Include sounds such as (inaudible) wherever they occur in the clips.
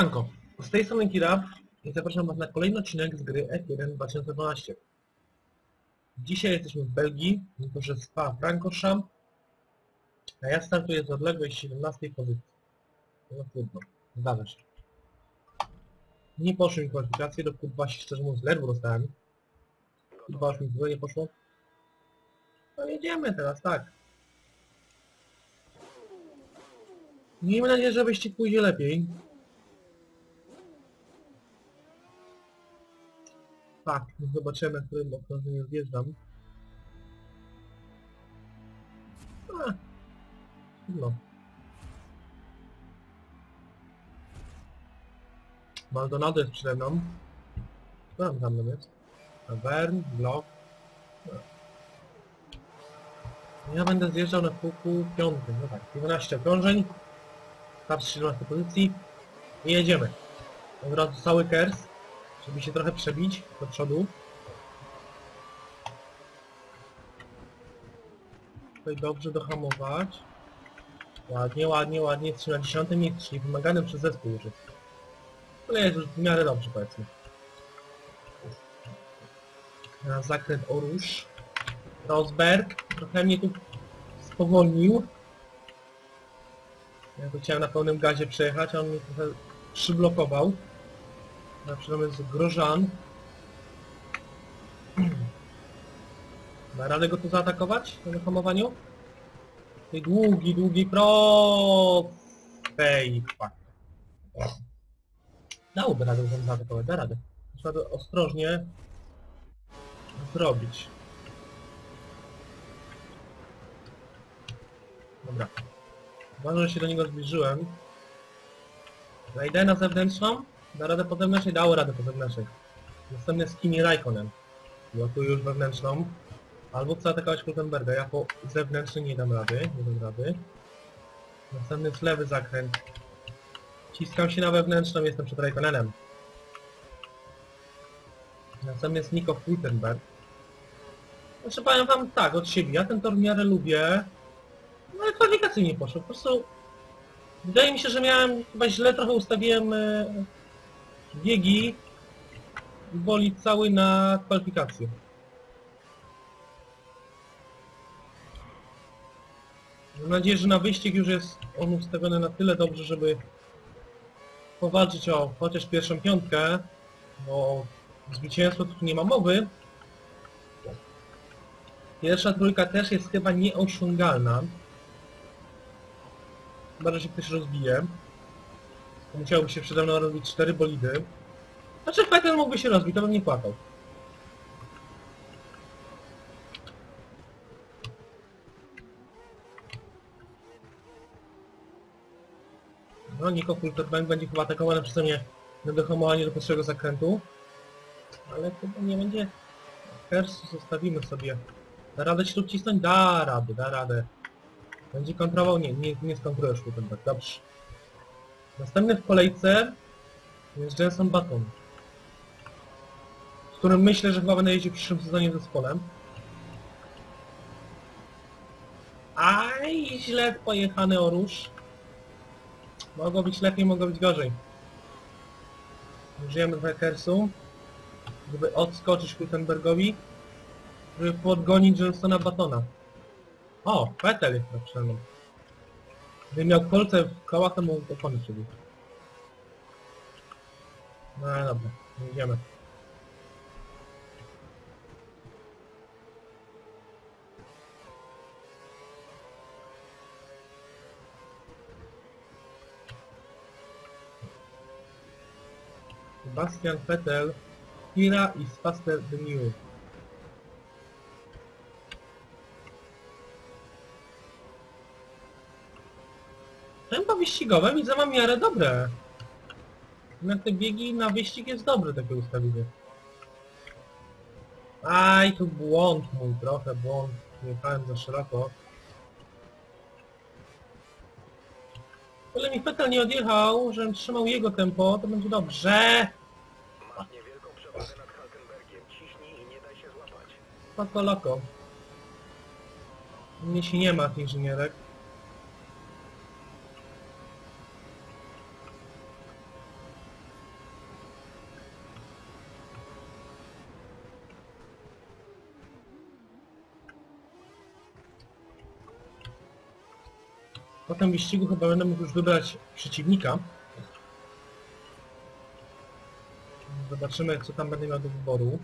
Siemanko, z tej strony Kira i zapraszam Was na kolejny odcinek z gry F1 2012. Dzisiaj jesteśmy w Belgii, to że Spa Francorchamps, a ja startuję z odległej 17 pozycji. No trudno, zdarza się. Nie poszły mi kwalifikacje, do Q2 się szczerze mówiąc ledwo dostałem. Q2 już mi nie poszło. No jedziemy teraz, tak. Miejmy nadzieję, że wyścig pójdzie lepiej. Tak, zobaczymy, w którym okrążeniu zjeżdżam. A, no. Maldonado jest przede mną. Co tam za mną jest? Tavern, Block. Ja będę zjeżdżał na kółku piątym, no tak, 11 okrążeń. Start z 17 pozycji. I jedziemy. Od razu cały kers, żeby się trochę przebić do przodu. Tutaj dobrze dohamować. Ładnie, ładnie, ładnie. Jesteśmy na 10 miejscu, czyli wymaganym przez zespół już jest. Ale jest już w miarę dobrze powiedzmy. Na zakręt Orusz. Rosberg. Trochę mnie tu spowolnił. Ja tu chciałem na pełnym gazie przejechać, a on mnie trochę przyblokował. Na przykład jest Grożan. (clears throat) Da radę go tu zaatakować na hamowaniu? Tej długi, długi prostej. Fuck. Dałoby radę go zaatakować, da radę. Trzeba to ostrożnie zrobić. Dobra. Uważam, że się do niego zbliżyłem. Zajdę na zewnętrzną. Da radę po zewnętrznej? Dało radę po zewnętrznej. Następny jest Kimi Raikkonen. Blokuję już wewnętrzną. Albo chcę atakować Kultenberga. Ja po zewnętrznej nie dam rady. Nie dam rady. Następny jest lewy zakręt. Ciskam się na wewnętrzną, jestem przed Raikkonenem. Następny jest Nico Kultenberg. Znaczy powiem wam tak, od siebie. Ja ten tor w miarę lubię. No ale kwalifikacje nie poszło. Po prostu wydaje mi się, że miałem chyba źle trochę ustawiłem e, biegi boli cały na kwalifikacje. Mam nadzieję, że na wyścig już jest on ustawiony na tyle dobrze, żeby powalczyć o chociaż pierwszą piątkę, bo zwycięstwo tu nie ma mowy. Pierwsza trójka też jest chyba nieosiągalna. Chyba, że się ktoś rozbije. To musiałoby się przede mną robić cztery bolidy. Znaczy Fettel mógłby się rozbić, to bym nie płakał. No, Nico Fulterbank będzie chyba atakowany przeze mnie na dohamowanie do pierwszego zakrętu. Ale chyba nie będzie... Kersu zostawimy sobie. Da radę się tu wcisnąć? Da radę, da radę. Będzie kontrował? Nie, nie, nie skontrujesz Fulterbank, dobrze. Następny w kolejce jest Jenson Button. Z którym myślę, że chyba będę jeździł w przyszłym sezonie zespołem. Aj, źle pojechany Orusz. Mogło być lepiej, mogło być gorzej. Użyjemy Weckersu, żeby odskoczyć Kultenbergowi, żeby podgonić Jensona Batona. O, Vettel jest na przynajmniej. Gdyby miał kolce w kołach, to mógł opony przebić. No dobra, jedziemy. Sebastian Vettel, Kira is faster than wyścigowe widzę mam w miarę dobre. Na te biegi na wyścig jest dobre takie ustawienie. Aj, tu błąd mój, trochę błąd. Jechałem za szeroko. Ale mi Vettel nie odjechał, żebym trzymał jego tempo, to będzie dobrze. Masz niewielką przewagę nad Hulkenbergiem. Ciśnij i nie daj się złapać. Loko. Mnie się nie ma tych inżynierek. Tym wyścigu chyba będę mógł już wybrać przeciwnika. Zobaczymy, co tam będę miał do wyboru.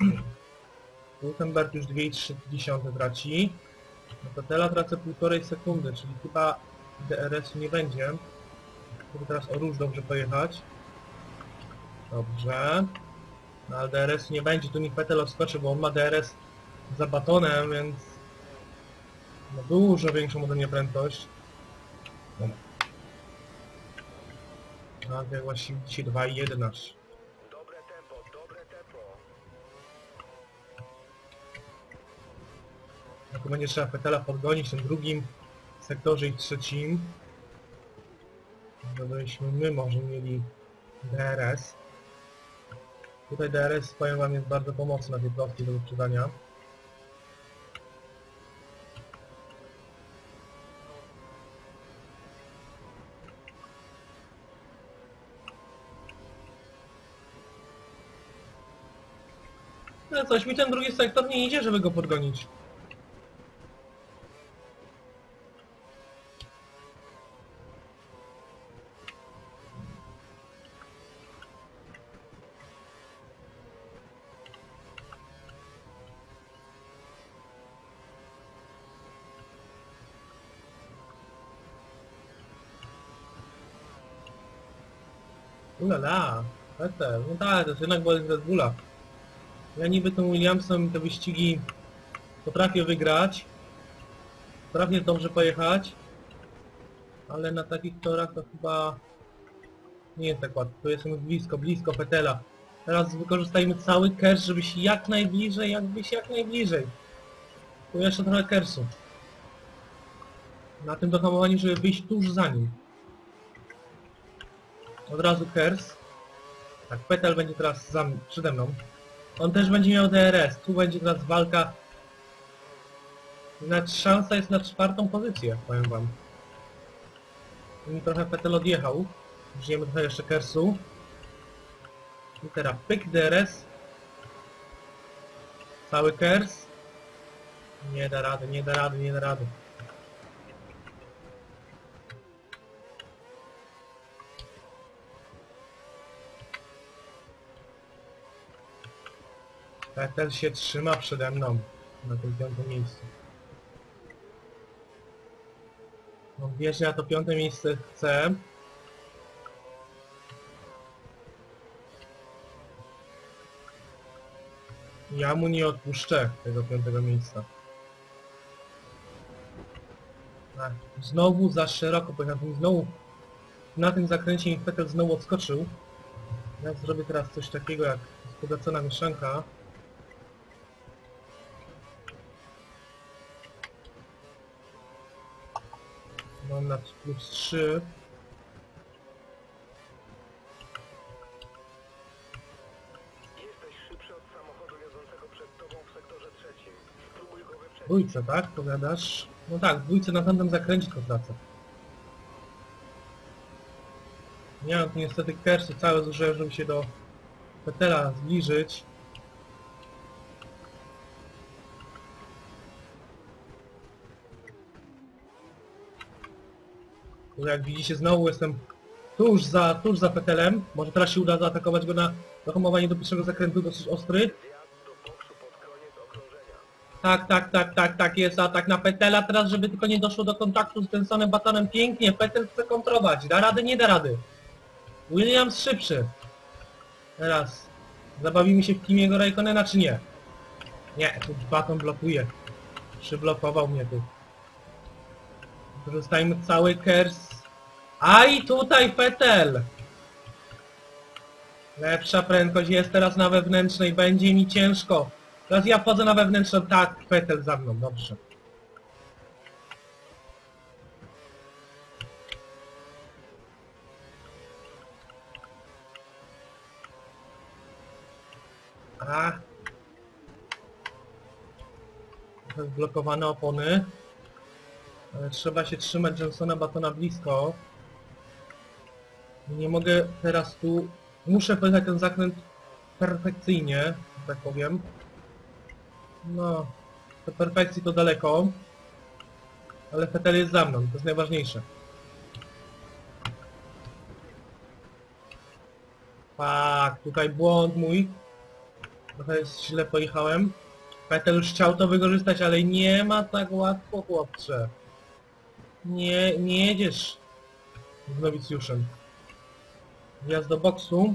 (clears throat) Gutenberg już 2,3 traci. No to Tela tracę 1,5 sekundy, czyli chyba DRS-u nie będzie. Żeby teraz o róż dobrze pojechać. Dobrze. No ale DRS nie będzie, tu niech Petel odskoczy, bo on ma DRS za batonem, więc ma dużo większą ode mnie prędkość. No, jak właściwie dzisiaj 2,11. Dobre tempo, dobre tempo. No to będzie trzeba Fetela podgonić w tym drugim sektorze i trzecim. Żebyśmy my może mieli DRS. Tutaj DRS, powiem wam, jest bardzo pomocny na tej prostej do wyprzedzania. No coś mi ten drugi sektor nie idzie, żeby go podgonić. Ulala, Peter, no tak, to jest jednak boli z Red Bulla. Ja niby tym Williamsem te wyścigi potrafię wygrać, potrafię dobrze pojechać, ale na takich torach to chyba nie jest tak łatwo. Tu jestem blisko, blisko Petela. Teraz wykorzystajmy cały kers, żeby się jak najbliżej, jakby się jak najbliżej. Tu jeszcze trochę kersu. Na tym dohamowaniu, żeby wyjść tuż za nim. Od razu kers. Tak, Petel będzie teraz za, przede mną. On też będzie miał DRS. Tu będzie teraz walka. Nawet szansa jest na czwartą pozycję, powiem wam. Mi trochę Petel odjechał. Użyjemy trochę jeszcze kersu. I teraz pyk DRS. Cały kers. Nie da rady, nie da rady, nie da rady. Petel się trzyma przede mną na tym piątym miejscu. On wie, że ja to piąte miejsce chcę. Ja mu nie odpuszczę tego piątego miejsca. Znowu za szeroko pojechałem. Znowu na tym zakręcie mi Petel znowu odskoczył. Ja zrobię teraz coś takiego jak wzbogacona mieszanka. Mam na plus 3. Jesteś szybszy od samochodu jadącego przed tobą w sektorze trzecim. Spróbuj go wyprzedzić. Dwójce, tak? Powiadasz? No tak, dwójce na tamtym zakręcie tylko tracę. Nie mam tu niestety kersu całe zużyłem, żeby się do Petela zbliżyć. Jak widzicie znowu jestem tuż za, tuż za Petelem. Może teraz się uda zaatakować go na dohamowanie do pierwszego zakrętu dosyć ostry. Tak, tak, tak, tak, tak, jest atak na Petela teraz, żeby tylko nie doszło do kontaktu z Bensonem Batonem. Pięknie, Petel chce kontrować. Da rady, nie da rady. Williams szybszy. Teraz zabawimy się w Kimiego Raikkonena, czy nie? Nie, tu Baton blokuje. Przyblokował mnie tu. Wykorzystajmy cały kers. A i tutaj Petel! Lepsza prędkość jest teraz na wewnętrznej, będzie mi ciężko. Teraz ja wchodzę na wewnętrzną, tak, Petel za mną, dobrze. A. Trochę Zblokowane opony. Trzeba się trzymać Johnsona Batona blisko. Nie mogę teraz tu... Muszę pojechać ten zakręt perfekcyjnie, tak powiem. No, Do perfekcji to daleko. Ale Fetel jest za mną, to jest najważniejsze. Tak, tutaj błąd mój. Trochę źle pojechałem. Fetel już chciał to wykorzystać, ale nie ma tak łatwo, chłopcze. Nie, nie jedziesz z nowicjuszem. Wjazd do boksu.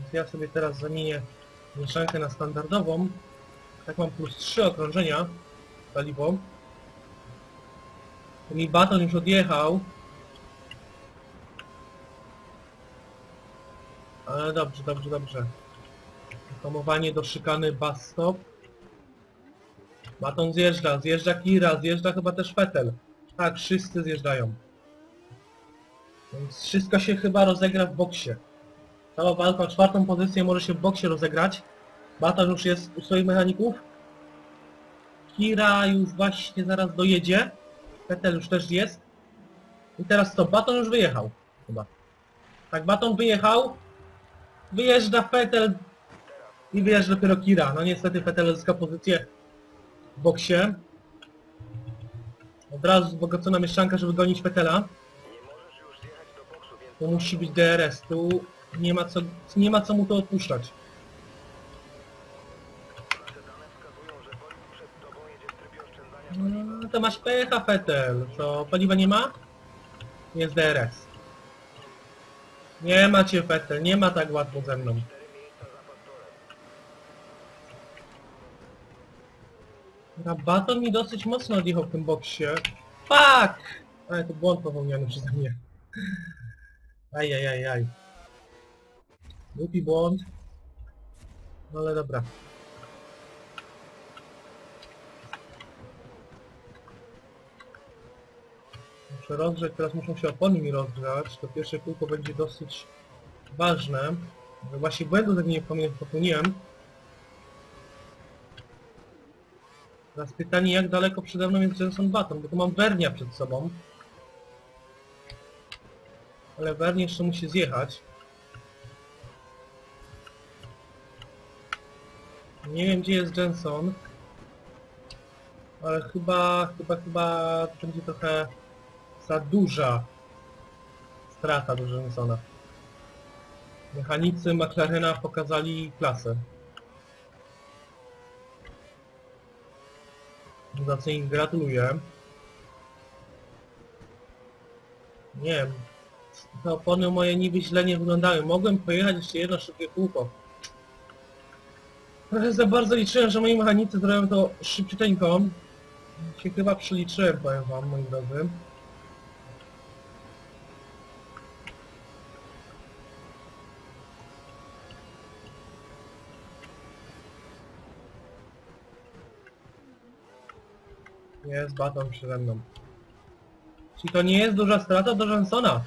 Więc ja sobie teraz zamienię mieszankę na standardową. Tak mam plus 3 okrążenia paliwo. Mi baton już odjechał. Ale dobrze, dobrze, dobrze. Hamowanie do szykany bus stop. Baton zjeżdża, zjeżdża Kira, zjeżdża chyba też Fetel. Tak, wszyscy zjeżdżają. Więc wszystko się chyba rozegra w boksie. Cała walka o czwartą pozycję może się w boksie rozegrać. Baton już jest u swoich mechaników. Kira już właśnie zaraz dojedzie. Petel już też jest. I teraz co? Baton już wyjechał. Chyba. Tak, Baton wyjechał. Wyjeżdża Fetel i wyjeżdża dopiero Kira. No niestety Fetel zyska pozycję w boksie. Od razu wzbogacona mieszczanka, żeby gonić więc To musi być DRS. Tu nie ma co, nie ma co mu to odpuszczać. No, to masz pecha, Fetel. Co, paliwa nie ma? Jest DRS. Nie macie, Fetel. Nie ma tak łatwo ze mną. cztery miejsca za faktorem. Rabaton mi dosyć mocno odjechał w tym boksie. Fuck! Ale to błąd popełniony przeze mnie. Ajajajaj. Głupi błąd. No ale dobra. Muszę rozgrzać, teraz muszą się opony mi rozgrzać. To pierwsze kółko będzie dosyć ważne. Właśnie błędu tak nie popełni- popełniłem. Teraz pytanie, jak daleko przede mną jest Jenson Button, bo tu mam Wernia przed sobą. Ale Wernie jeszcze musi zjechać. Nie wiem, gdzie jest Jenson. Ale chyba, chyba, chyba będzie trochę za duża strata do Jensona. Mechanicy McLarena pokazali klasę. Za co im gratuluję. Nie wiem. Te opony moje niby źle nie wyglądały. Mogłem pojechać jeszcze jedno szybkie kółko. Trochę za bardzo liczyłem, że moi mechanicy zrobią to szybciuteńko. Się chyba przeliczyłem, powiem wam, moi drodzy. Jest baton przede mną. Czyli to nie jest duża strata do Jansona.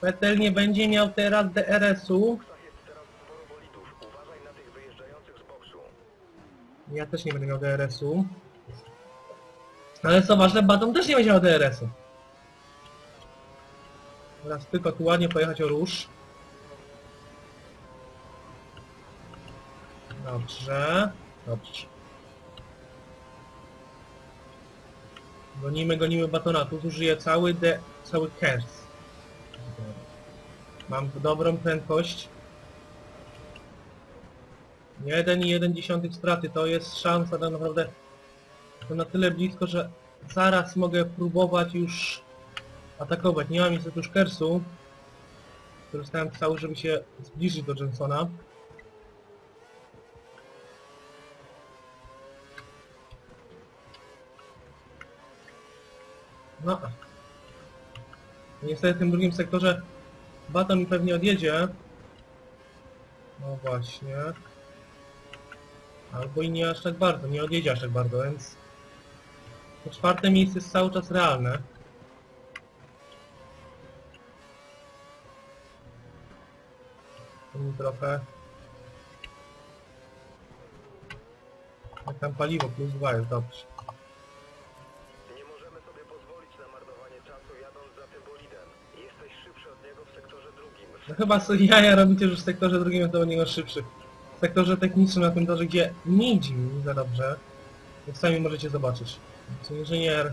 Petel nie będzie miał teraz DRS-u. Ja też nie będę miał DRS-u. Ale co ważne, Baton też nie będzie miał DRS-u. Teraz tylko tu ładnie pojechać o róż. Dobrze. Dobrze. Gonimy, gonimy Batona. Tu zużyję cały de... cały kers. Mam dobrą prędkość. 1,1 straty to jest szansa tak naprawdę to na tyle blisko, że zaraz mogę próbować już atakować. Nie mam niestety już kersu. Korzystałem cały, żeby się zbliżyć do Jensona. No. Niestety w tym drugim sektorze Baton mi pewnie odjedzie. No właśnie. Albo i nie aż tak bardzo, nie odjedzie aż tak bardzo, więc... To czwarte miejsce jest cały czas realne. Mi trochę... Jak tam paliwo, plus dwa jest dobrze. Nie możemy sobie pozwolić na marnowanie czasu jadąc za tym bolidem. Jesteś szybszy od niego w sektorze drugim. No chyba sobie jaja robicie już w sektorze drugim, to od niego szybszy. W sektorze technicznym, na tym torze, gdzie nie idzie mi za dobrze. Jak sami możecie zobaczyć. Więc inżynier,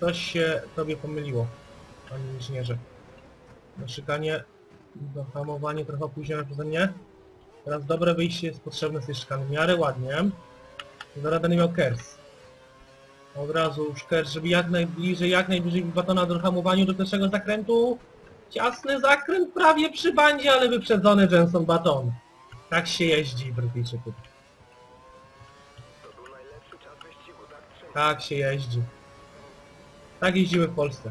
coś się tobie pomyliło, panie inżynierze. Na szykanie, dohamowanie trochę opóźnione przeze mnie. Teraz dobre wyjście jest potrzebne z tej szykany, w miarę ładnie. Zaraz będę miał kers. Od razu już kers, żeby jak najbliżej, jak najbliżej batona do hamowaniu do pierwszego zakrętu. Ciasny zakręt prawie przy bandzie, ale wyprzedzony Jenson Baton. Tak się jeździ, wyścigu, tak się jeździ. Tak jeździmy w Polsce.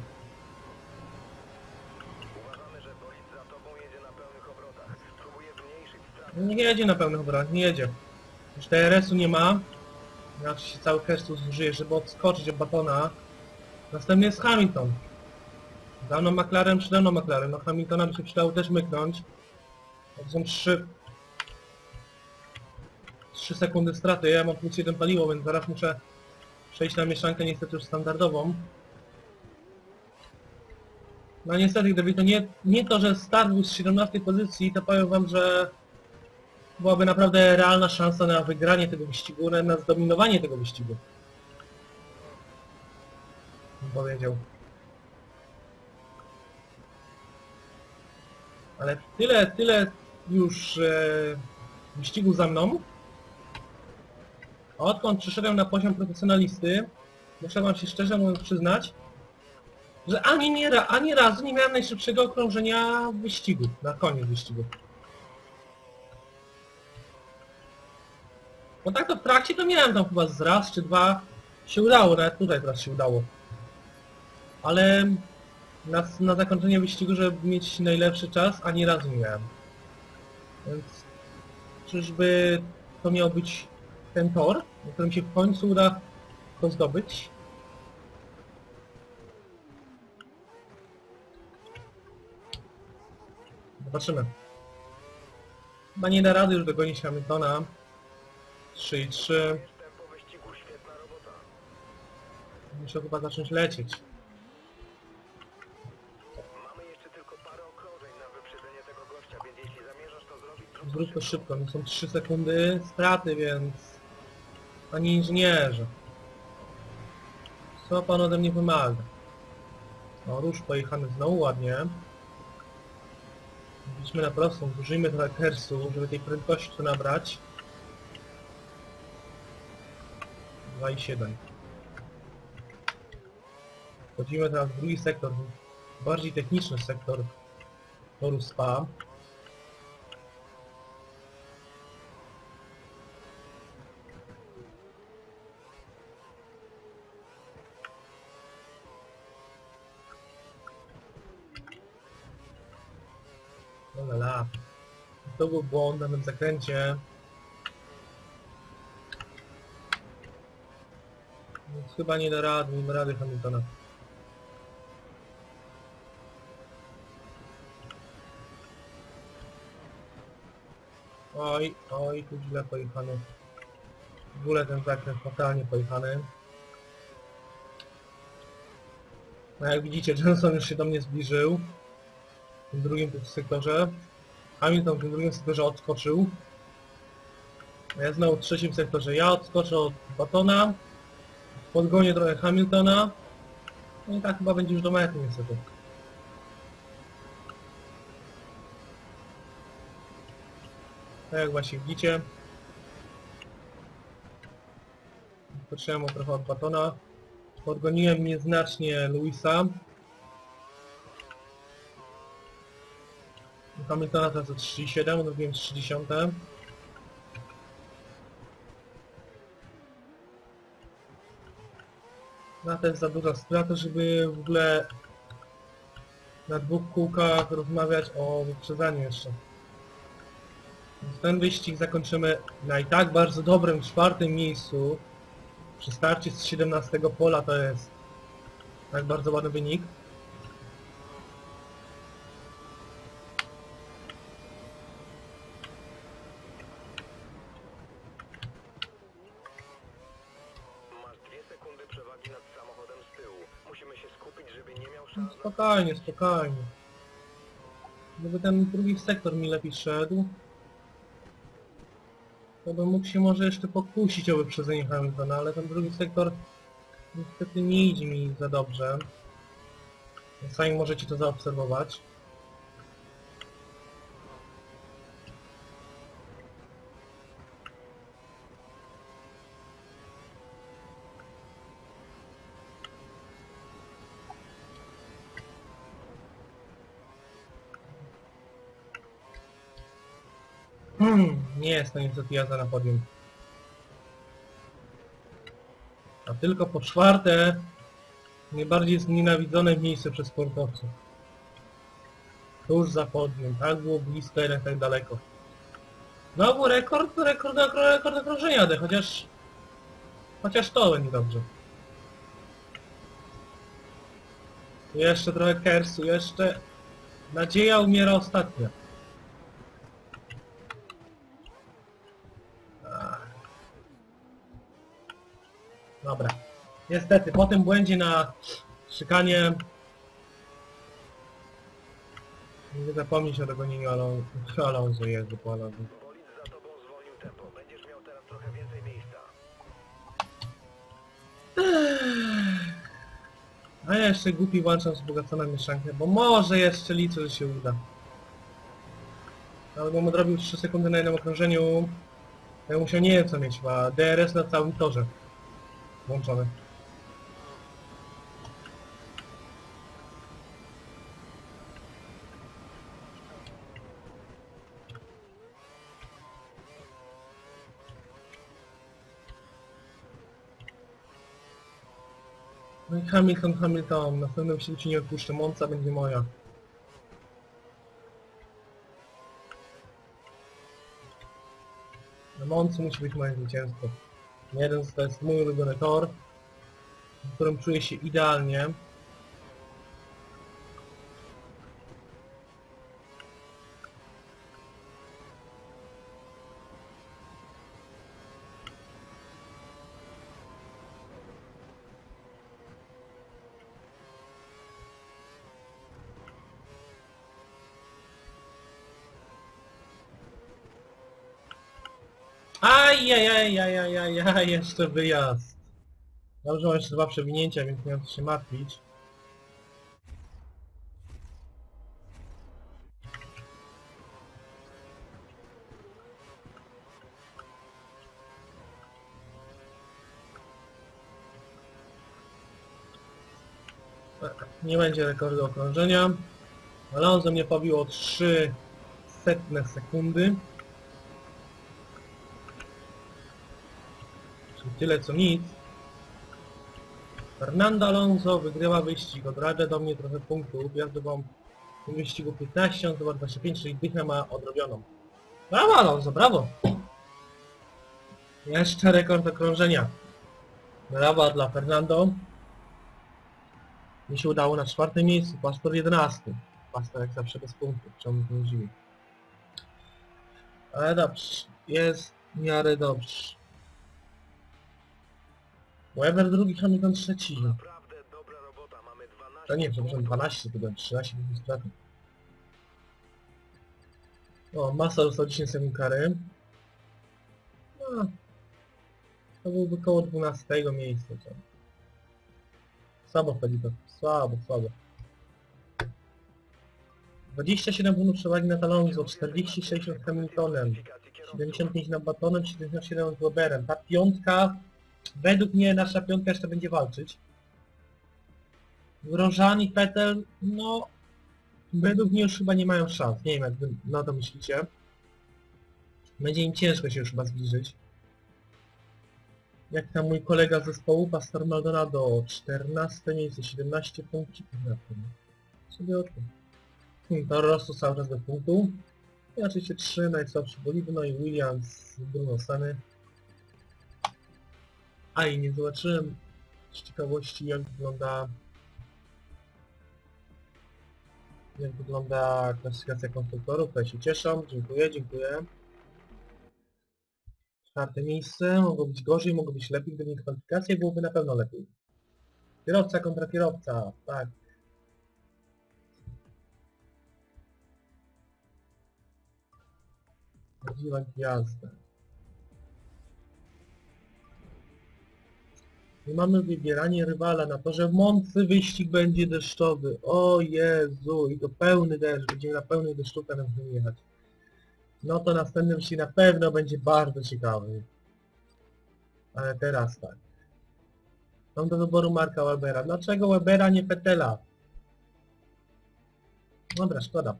Nie jedzie na pełnych obrotach, nie jedzie. Już TRS-u nie ma. Znaczy się cały kerstu zużyje, żeby odskoczyć od batona. Następny jest Hamilton. Mną McLaren, przede mną McLaren. No Hamiltona by się przydało też myknąć. To są trzy... 3 sekundy straty. Ja mam plus 1 paliwo, więc zaraz muszę przejść na mieszankę niestety już standardową. No niestety, gdyby to nie, nie to, że start był z 17 pozycji, to powiem wam, że byłaby naprawdę realna szansa na wygranie tego wyścigu, na zdominowanie tego wyścigu. Bym powiedział. Ale tyle, tyle już e, wyścigu za mną. Odkąd przyszedłem na poziom profesjonalisty, muszę wam się szczerze mówiąc przyznać, że ani, nie, ani razu nie miałem najszybszego okrążenia wyścigu, na koniec wyścigu. Bo tak to w trakcie to miałem tam chyba z raz czy dwa się udało, nawet tutaj teraz się udało. Ale na, na zakończenie wyścigu, żeby mieć najlepszy czas, ani razu nie miałem. Więc czyżby to miał być ten tor, na którym się w końcu uda to zdobyć? Zobaczymy. Chyba nie da rady już dogonić Hamiltona. 3 i 3. Tempo wyścigu, świetna robota. Muszę chyba zacząć lecieć. Zrobić, zrób to Zrób to szybko. no są 3 sekundy straty, więc... Panie inżynierze. Co pan ode mnie wymaga? No rusz pojechany znowu ładnie. Idźmy na prostą, zużyjmy trochę kersu, żeby tej prędkości tu nabrać. 2,7. Wchodzimy teraz w drugi sektor, bardziej techniczny sektor toru SPA. No. To był błąd na tym zakręcie. Więc chyba nie da rady Hamiltona. Oj, oj, tu źle pojechany. W ogóle ten zakręt fatalnie pojechany. No jak widzicie, Johnson już się do mnie zbliżył. Tym drugim sektorze. Hamilton w tym drugim sektorze odskoczył. Ja znowu w trzecim sektorze. Ja odskoczę od Batona. Podgonię trochę Hamiltona. No i tak chyba będzie już do mety niestety. Tak jak właśnie widzicie. Odpocząłem trochę od Batona. Podgoniłem nieznacznie Luisa. Hamiltona teraz o 37, odrobiłem 30. No to jest za duża strata, żeby w ogóle na dwóch kółkach rozmawiać o wyprzedzaniu jeszcze. Ten wyścig zakończymy na i tak bardzo dobrym czwartym miejscu. Przy starcie z 17 pola to jest tak bardzo ładny wynik. Spokojnie, spokojnie. Gdyby ten drugi sektor mi lepiej szedł. to bym mógł się może jeszcze pokusić o wyprzedzenie Hamiltona, ale ten drugi sektor niestety nie idzie mi za dobrze. Sami możecie to zaobserwować. Hmm, nie jest to niestety jazda na podium. A tylko po czwarte, najbardziej znienawidzone miejsce przez sportowców. Tuż za podium, tak było blisko, jednak tak daleko. Znowu rekord, rekord, rekord, rekord okrążenia jadę, chociaż... Chociaż to będzie dobrze. Jeszcze trochę kersu, jeszcze... Nadzieja umiera ostatnia. Dobra. Niestety, po tym błędzie na szykanie... Nie zapomnieć o dogonieniu Alon Alonso jeżdżę (laughs) po Alonso. A ja jeszcze głupi włączam wzbogaconą mieszankę, bo może jeszcze liczę, że się uda. Ale bym odrobił 3 sekundy na jednym okrążeniu. Ja musiał nie wiem co mieć, chyba DRS na całym torze. Włączony. No i Hamilton, Hamilton, na pewno się ci nie odpuszczę, Monca będzie moja. Na Moncu musi być moje zwycięstwo. Jeden to jest mój ulubiony tor, w którym czuję się idealnie. Ajajajajajajaj, jeszcze wyjazd. Dobrze, mam jeszcze dwa przewinięcia, więc nie mam co się martwić. Nie będzie rekordu okrążenia. Alonso mnie pobił o 3 setne sekundy. Tyle co nic. Fernando Alonso wygrywa wyścig, odradza do mnie trochę punktów. Ja zdobywam w tym wyścigu 15, on zdobywa 25, czyli dychę ma odrobioną. Brawo Alonso, brawo! Jeszcze rekord okrążenia. Brawa dla Fernando. Mi się udało na czwartym miejscu, pastor 11. Pastor jak zawsze bez punktów, czemu dziwi. Ale dobrze, jest w miarę dobrze. Weber drugi, Hamilton trzeci. Naprawdę dobra robota. Mamy 12 To nie, przepraszam, punktów. 12 to będzie 13 minut straty. O, Massa dostał 10 sekund kary. No, to byłby koło 12 miejsca. Co? Słabo Felipe, słabo, słabo. 27 punktów przewagi nad Alonso, 46 nad Hamiltonem, Kwalifikacji kierowców. 75 nad Batonem, 77 nad Weberem. Ta piątka, według mnie nasza piątka jeszcze będzie walczyć. Grosjean i Vettel, no według mnie już chyba nie mają szans. Nie wiem jak wy na to myślicie. Będzie im ciężko się już chyba zbliżyć. Jak tam mój kolega z zespołu, Pastor Maldonado, 14 miejsce, 17 punktów. Sobie o tym. Hmm, To rosło cały czas do punktu. I oczywiście 3 najsłabszy bolid, no i Williams, Bruno Sany. A i nie zobaczyłem z ciekawości jak wygląda jak wygląda klasyfikacja konstruktorów, to ja się cieszę, dziękuję, dziękuję. Czwarte miejsce, mogło być gorzej, mogło być lepiej, gdyby nie kwalifikacje, byłoby na pewno lepiej. Kierowca kontra kierowca, tak. Prawdziwa gwiazda. I mamy wybieranie rywala na to, że w Moncy wyścig będzie deszczowy. O Jezu, i to pełny deszcz, będziemy na pełnej deszczówkę na tym jechać. No to następny wyścig na pewno będzie bardzo ciekawy. Ale teraz tak. Mam do wyboru Marka Webera. Dlaczego Webera, nie Petela? Dobra, szkoda.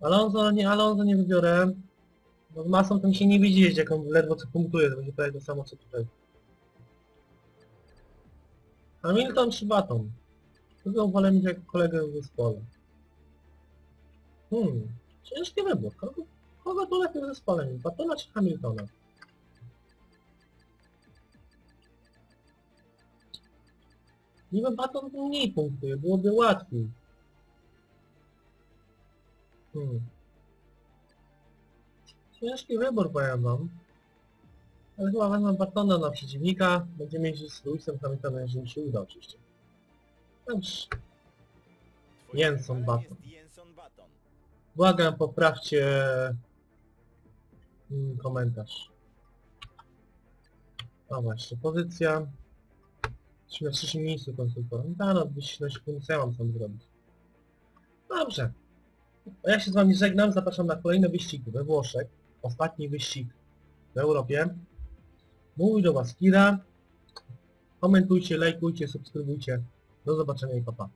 Alonso nie, Alonso nie wybiorę. Bo z masą tym się nie widzi jak on ledwo co punktuje, to będzie prawie to samo co tutaj. Hamilton czy Baton? Kogo wolę mieć jako kolegę w zespole? Hmm, ciężki wybór. Kogo, kogo tu lepiej w zespole mieć? Batona czy Hamiltona? Niby Baton mniej punktuje, byłoby łatwiej. Hmm. Ciężki wybór powiem wam. Ale chyba wezmę Batona na przeciwnika. Będziemy jeździć z Lewisem Hamiltonem, jeżeli mi się uda oczywiście. Dobrze. Jenson Button. Błagam, poprawcie mm, komentarz. O właśnie, pozycja. Jesteśmy na trzecim miejscu konstruktorem. Da, no 200 sekund, co ja mam tam zrobić? Dobrze. A ja się z wami żegnam, zapraszam na kolejne wyścigi we Włoszech. Ostatni wyścig w Europie. Mówi do was Kira. Komentujcie, lajkujcie, subskrybujcie. Do zobaczenia i pa pa.